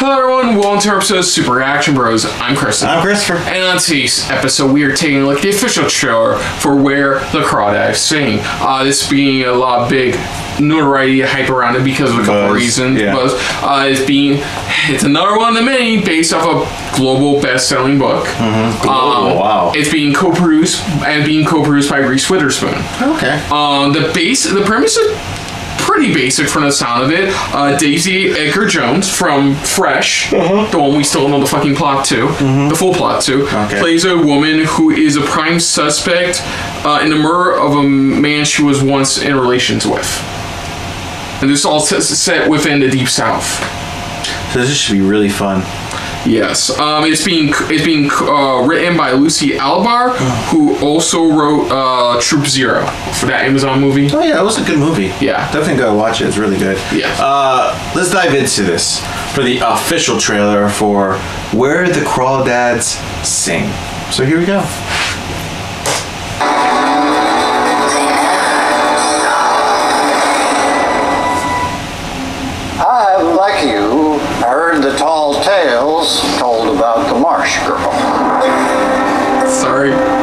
welcome to our episode of Super Reaction Bros. I'm Chris. I'm Christopher. And on today's episode, we are taking a look at the official trailer for Where the Crawdads Sing. Uh, this being a lot of big notoriety hype around it because of a couple Buzz, reasons. yeah. Buzz. Uh, it's being it's another one of the many based off a global best-selling book. Mm-hmm. Global, Um, wow. It's being co-produced and being co-produced by Reese Witherspoon. Okay. Um, the base, the premise is pretty basic from the sound of it. Uh, Daisy Edgar Jones from Fresh, Uh-huh. the one we still know the fucking plot to, the full plot to, Mm-hmm. Okay. plays a woman who is a prime suspect uh, in the murder of a man she was once in relations with. And this all set within the deep south. So this should be really fun. Yes, um, it's being it's being uh, written by Lucy Alibar, who also wrote uh, Troop Zero for that Amazon movie. Oh yeah, that was a good movie. Yeah. Definitely gotta watch it. It's really good. Yeah. Uh, let's dive into this for the official trailer for Where the Crawdads Sing. So here we go. Sorry.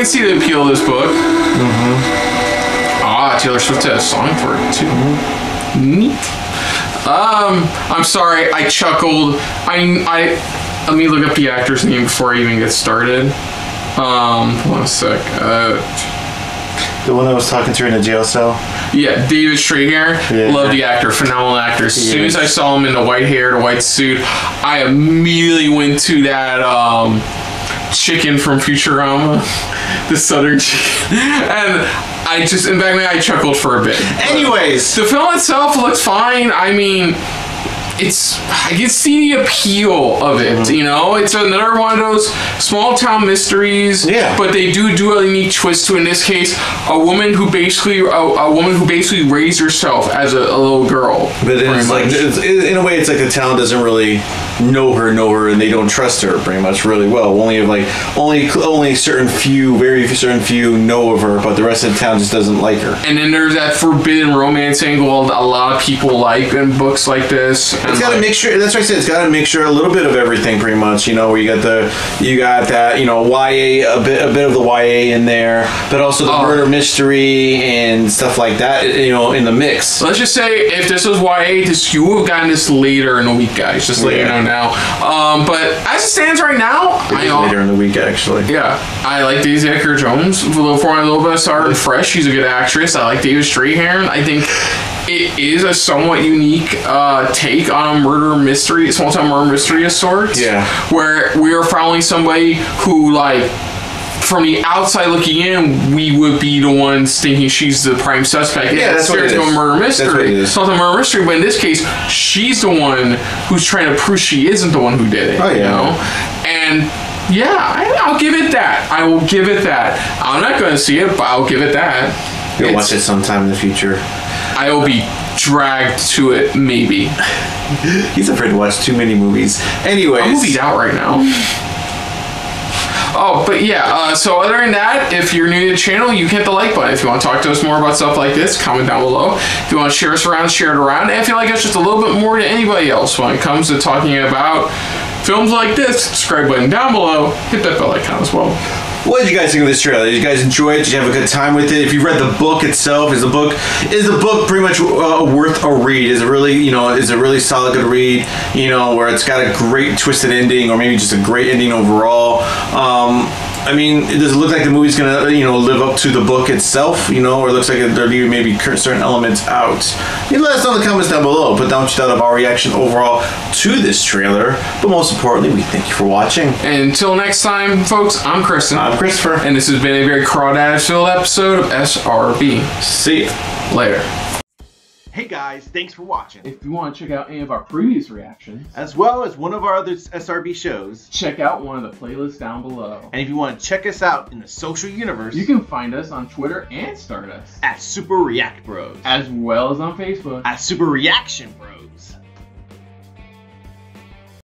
Can see the appeal of this book. Mm-hmm. Ah, Taylor Swift had a song for it too. Neat. Um, I'm sorry, I chuckled. I, I, let me look up the actor's name before I even get started. Um, one sec. Uh, The one that was talking to her in the jail cell. yeah, David Strathairn. Yeah. Love the actor, phenomenal actor. As soon as I saw him in the white hair, the white suit, I immediately went to that um, chicken from Futurama, the Southern chicken, and I just in fact I chuckled for a bit. Anyways, The film itself looks fine. I mean, it's I can see the appeal of it. Mm-hmm. You know, it's another one of those small town mysteries. Yeah. But they do do a unique twist to. In this case, a woman who basically a, a woman who basically raised herself as a, a little girl. but it's like it's, in a way, it's like the town doesn't really know her, know her, and they don't trust her pretty much really well. Only like only only certain few, very certain few know of her, but the rest of the town just doesn't like her. and then there's that forbidden romance angle that a lot of people like in books like this. It's got a mixture. That's what I said. It's got a mixture, a little bit of everything, pretty much. You know, where you got the, you got that, you know, YA, a bit, a bit of the YA in there, but also the Oh. murder mystery and stuff like that. You know, in the mix. Let's just say if this was YA, this you would have gotten this later in the week, guys. Just let you know now. Um, but as it stands right now, I know. later in the week, actually. Yeah, I like Daisy Edgar Jones. For a little- for a little bit of start and fresh, she's a good actress. I like David Strathairn. I think it is a somewhat unique uh, take on a murder mystery, small town murder mystery of sorts. Yeah. Where we are following somebody who, like, from the outside looking in, we would be the ones thinking she's the prime suspect. Yeah, that's what it is. murder That's what mystery. it is. It's not a murder mystery, but in this case, she's the one who's trying to prove she isn't the one who did it. Oh, You yeah. know? And yeah, I, I'll give it that. I will give it that. I'm not going to see it, but I'll give it that. You'll watch it sometime in the future. I will be dragged to it, maybe. He's afraid to watch too many movies. Anyways, I'm movie out right now. Oh, but yeah, uh, so other than that, if you're new to the channel, you can hit the like button. If you want to talk to us more about stuff like this, comment down below. If you want to share us around, share it around. And if you like us just a little bit more than anybody else when it comes to talking about films like this, subscribe button down below. Hit that bell icon as well. What did you guys think of this trailer? Did you guys enjoy it? Did you have a good time with it? If you read the book itself, is the book is the book pretty much uh, worth a read? Is it really you know is it really solid good read? You know where it's got a great twisted ending or maybe just a great ending overall. Um, I mean, does it look like the movie's gonna you know live up to the book itself? You know, or it looks like they're leaving maybe certain elements out. You know, let us know in the comments down below. Put down what you thought of our reaction overall to this trailer. But most importantly, we thank you for watching. And until next time, folks, I'm Kristen. I'm Christopher. and this has been a very crawdad filled episode of SRB. See ya. Later. Hey guys, thanks for watching. If you want to check out any of our previous reactions, As well as one of our other SRB shows. check out one of the playlists down below. And if you want to check us out in the social universe, You can find us on Twitter and Stardust, at Super React Bros. as well as on Facebook. At Super Reaction Bros.